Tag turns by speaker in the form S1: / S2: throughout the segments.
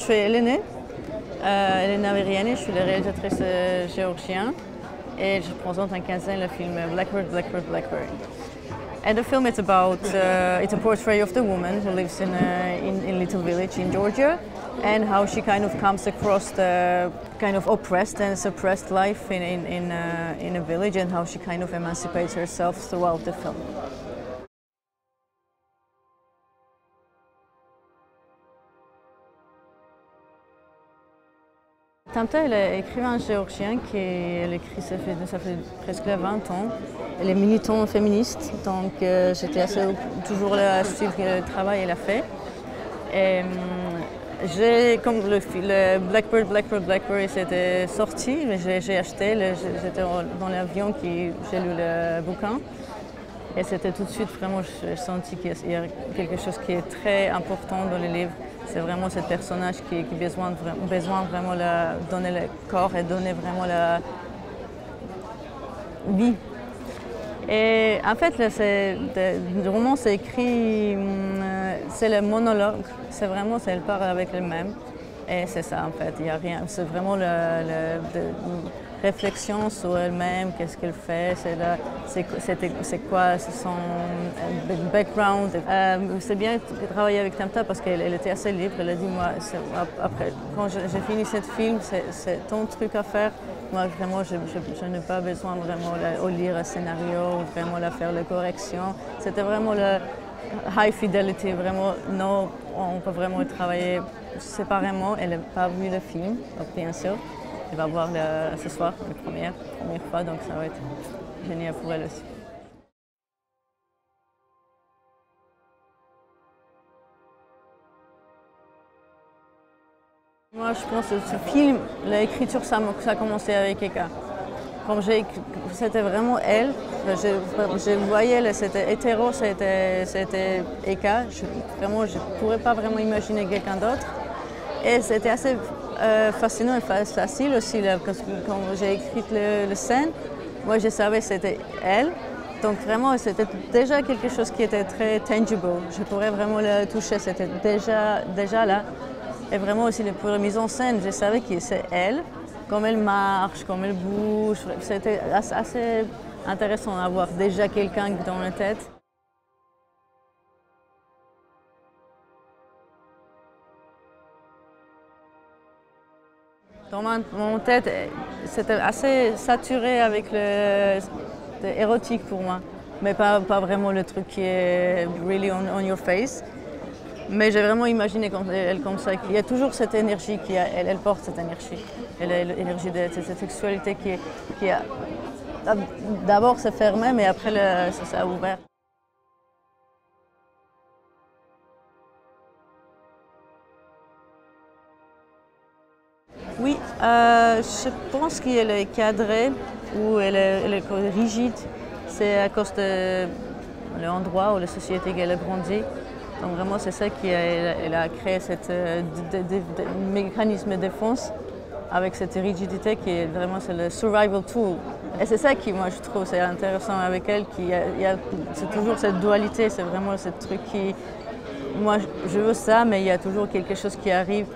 S1: Je suis Elena, euh, Elena Viriani, je suis la réalisatrice euh, géorgienne et je présente en le film Blackbird, Blackbird, Blackbird. And the film is about, uh, it's a portrait of the woman who lives in a in, in little village in Georgia and how she kind of comes across the kind of oppressed and suppressed life in, in, in, uh, in a village and how she kind of emancipates herself throughout the film. Tamta, elle est écrivain géorgien qui elle écrit, ça fait, presque 20 ans. Elle est militante féministe, donc euh, j'étais toujours là à suivre le travail qu'elle a fait. Hum, j'ai, comme le, le, Blackbird, Blackbird, Blackbird, c'était sorti, mais j'ai acheté, j'étais dans l'avion, j'ai lu le bouquin. Et c'était tout de suite vraiment, j'ai senti qu'il y a quelque chose qui est très important dans les livres. C'est vraiment ce personnage qui, a besoin, besoin vraiment de donner le corps et donner vraiment la vie. Et en fait, le roman, c'est écrit, hum, c'est le monologue. C'est vraiment, elle parle avec elle-même. Et c'est ça, en fait. Il n'y a rien. C'est vraiment le, réflexion sur elle-même, qu'est-ce qu'elle fait, c'est quoi son euh, background. Euh, c'est bien de travailler avec Tamta parce qu'elle était assez libre. Elle a dit, moi, après, quand j'ai fini ce film, c'est ton truc à faire. Moi, vraiment, je, n'ai pas besoin vraiment de lire un scénario, vraiment de faire les corrections. C'était vraiment le high fidelity, vraiment, non, on peut vraiment travailler séparément. Elle n'a pas vu le film, bien sûr. Elle va voir ce soir, la première, première fois, donc ça va être génial pour elle aussi. Moi, je pense que ce film, l'écriture, ça, ça a commencé avec Eka. Comme c'était vraiment elle, je, voyais, c'était hétéro, c'était Eka. Vraiment, je ne pourrais pas vraiment imaginer quelqu'un d'autre. Et c'était assez euh, fascinant et facile aussi, parce que quand j'ai écrit le, scène, moi je savais que c'était elle. Donc vraiment, c'était déjà quelque chose qui était très tangible. Je pourrais vraiment la toucher, c'était déjà, déjà là. Et vraiment aussi pour la mise en scène, je savais que c'est elle, comme elle marche, comme elle bouge. C'était assez intéressant d'avoir déjà quelqu'un dans la tête. Dans mon tête, c'était assez saturé avec le, érotique pour moi, mais pas, pas, vraiment le truc qui est really on, your face. Mais j'ai vraiment imaginé comme, elle comme ça. Il y a toujours cette énergie, qui elle, elle, porte cette énergie. Elle l'énergie de cette sexualité qui, qui a. D'abord c'est fermé, mais après ça a ouvert. Oui, euh, je pense qu'elle est cadrée ou elle est, rigide. C'est à cause de l'endroit où la société qu'elle a grandi. Donc vraiment, c'est ça qui a, créé ce euh, mécanisme de défense avec cette rigidité qui est vraiment le survival tool. Et c'est ça qui, moi, je trouve, c'est intéressant avec elle, c'est toujours cette dualité, c'est vraiment ce truc qui, moi, je veux ça, mais il y a toujours quelque chose qui arrive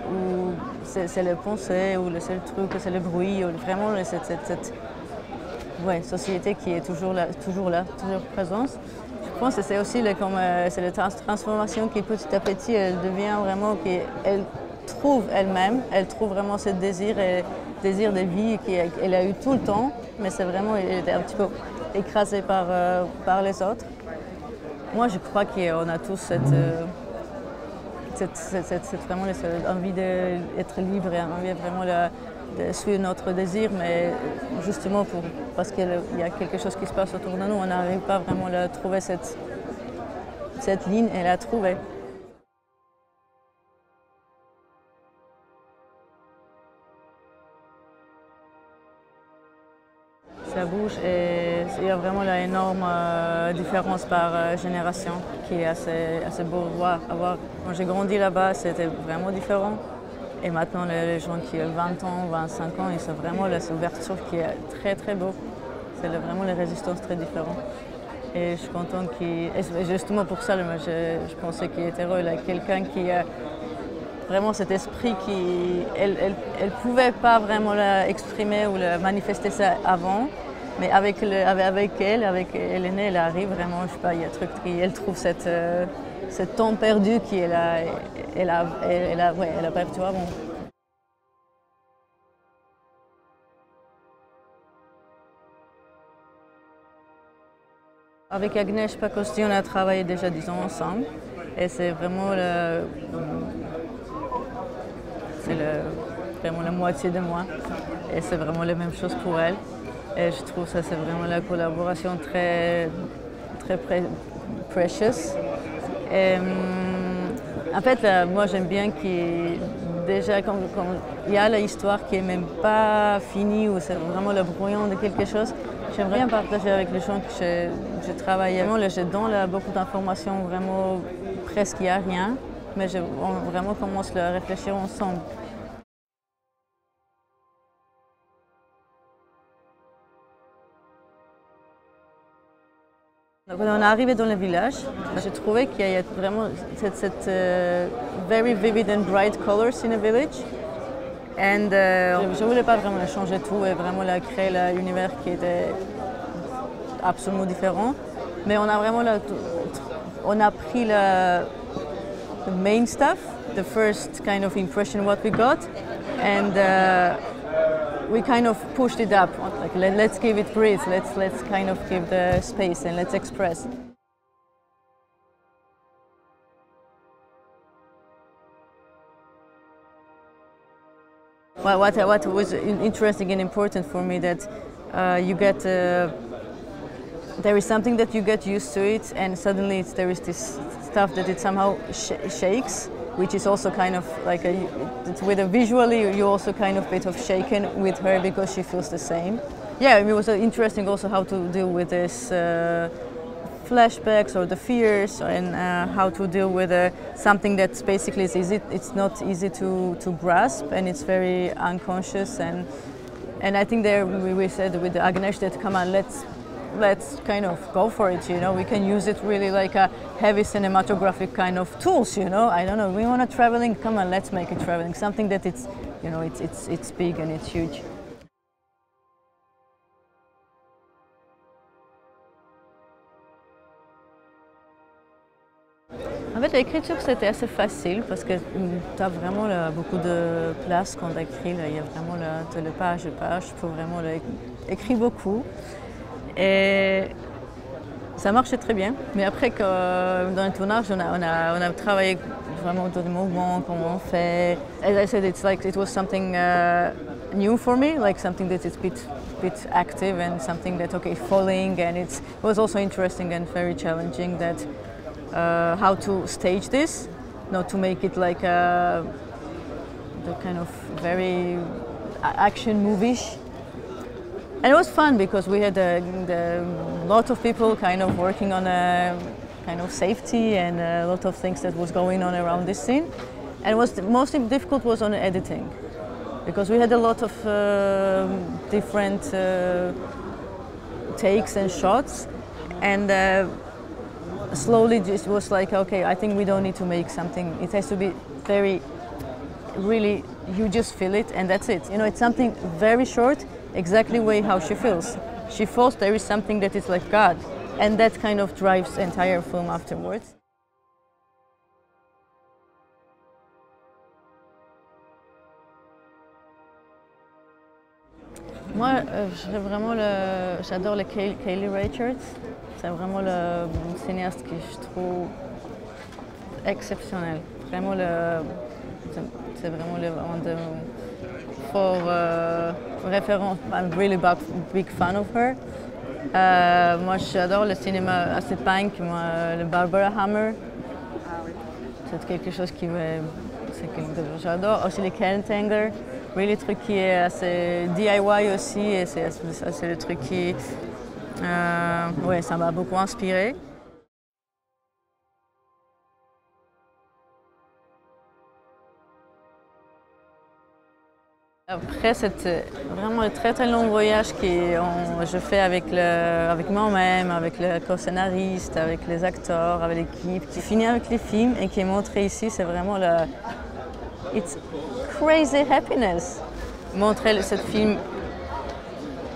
S1: c'est le pensée, ou le seul truc, c'est le bruit, ou vraiment cette, société qui est toujours là, toujours là, toujours présente. Je pense que c'est aussi comme, euh, c'est la transformation qui petit à petit, elle devient vraiment, qu'elle trouve elle-même, elle trouve vraiment ce désir, désir de vie qu'elle a eu tout le temps, mais c'est vraiment, elle était un petit peu écrasée par, euh, par les autres. Moi, je crois qu'on a tous cette... Euh, c'est vraiment envie d'être libre et envie vraiment de suivre notre désir, mais justement pour, parce qu'il y a quelque chose qui se passe autour de nous, on n'arrive pas vraiment à trouver cette, cette ligne et la trouver. Ça bouge et il y a vraiment une énorme euh, différence par euh, génération qui est assez, assez beau de voir. Quand j'ai grandi là-bas, c'était vraiment différent. Et maintenant, les, gens qui ont 20 ans, 25 ans, ils sont vraiment la ouverture qui est très très beau. C'est vraiment les résistances très différentes. Et je suis contente qu'il. Justement pour ça, je, je pensais qu'il était heureux. A quelqu'un qui, vraiment cet esprit qui, elle, elle, pouvait pas vraiment l'exprimer ou le manifester ça avant, mais avec, le, avec, elle, avec Hélène, elle arrive vraiment, je sais pas, il y a un truc elle trouve cette, euh, ce temps perdu qu'elle a, elle a, elle ouais, elle a perdu, bon. Avec Agnès Pacosti, on a travaillé déjà 10 ans ensemble et c'est vraiment le, c'est vraiment la moitié de moi et c'est vraiment la même chose pour elle. Et je trouve ça c'est vraiment la collaboration très très precious. Et, hum, en fait, moi j'aime bien qu'il déjà quand, il y a l'histoire qui est même pas finie ou c'est vraiment le brouillon de quelque chose, j'aimerais bien partager avec les gens que je, travaille. Vraiment, je donne beaucoup d'informations, vraiment presque il n'y a rien, mais on vraiment commence à réfléchir ensemble. Quand on est arrivé dans le village, j'ai trouvé qu'il y a vraiment cette, cette uh, very vivid and bright colors in the village. And, uh, je ne voulais pas vraiment changer tout et vraiment créer l'univers qui était absolument différent. Mais on a vraiment on a pris le, main stuff, the first kind of impression what we got, and uh, we kind of pushed it up. Like let, us give it breathe. Let's let's kind of give the space and let's express. Well, what what was interesting and important for me that uh, you get. Uh, there is something that you get used to it, and suddenly there is this stuff that it somehow sh shakes, which is also kind of like a, with a visually you're also kind of bit of shaken with her because she feels the same. Yeah, it was interesting also how to deal with this uh, flashbacks or the fears and uh, how to deal with uh, something that's basically is easy, it's not easy to, to grasp and it's very unconscious and and I think there we, we said with Agnesh that come on let's let's kind of go for it, you know. We can use it really like a heavy cinematographic kind of tools, you know. I don't know, we want a traveling, come on, let's make it traveling. Something that it's, you know, it's, it's, it's big and it's huge. En fait, l'écriture, c'était assez facile parce que tu as vraiment beaucoup de place quand tu écris. il y a vraiment le, le page, page, il faut vraiment écrire beaucoup. Et ça marchait très bien. Mais après, que, dans le tournage, on a, travaillé vraiment autour du mouvement, comment on fait. As I said, it's like it was something uh, new for me, like something that is a bit, bit active and something that, okay, falling. And it was also interesting and very challenging that uh, how to stage this, not to make it like a the kind of very action movie and it was fun because we had a, a lot of people kind of working on a kind of safety and a lot of things that was going on around this scene. And it was most difficult was on editing because we had a lot of uh, different uh, takes and shots. And uh, slowly it was like okay I think we don't need to make something. It has to be very really you just feel it and that's it. You know it's something very short exactly way how she feels. She feels there is something that is like God, and that kind of drives the entire film afterwards. Moi, euh, vraiment le, j'adore le Kaylee Richards. C'est vraiment le cinéaste que je trouve exceptionnel. Vraiment le, c'est vraiment le, un de for uh, référence. I'm really big, fan of her. Euh, moi, j'adore le cinéma assez punk, le Barbara Hammer. C'est quelque chose qui me... J'adore aussi les Ken Tangler. Oui, le truc qui est assez DIY aussi, et c'est le truc qui... Euh, ouais, ça m'a beaucoup inspiré. Après c'est vraiment un très très long voyage que je fais avec, avec moi-même, avec le co-scénariste, avec les acteurs, avec l'équipe, qui finit avec les films et qui est montré ici, c'est vraiment le, it's crazy happiness. Montrer cette film,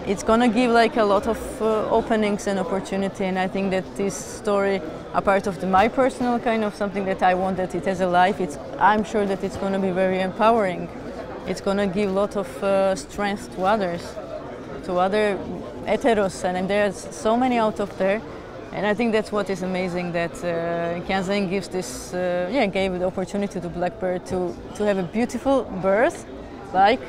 S1: it's gonna give like a lot of uh, openings and opportunity, and I think that this story, a part of the, my personal kind of something that I want that it has a life. It's, I'm sure that it's gonna be very empowering. It's gonna give a lot of uh, strength to others, to other heteros, and there's so many out of there. And I think that's what is amazing that uh, gives this, uh, yeah, gave the opportunity to Blackbird to, to have a beautiful birth, like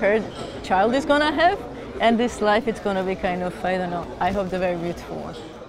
S1: her child is gonna have, and this life it's gonna be kind of, I don't know, I hope the very beautiful one.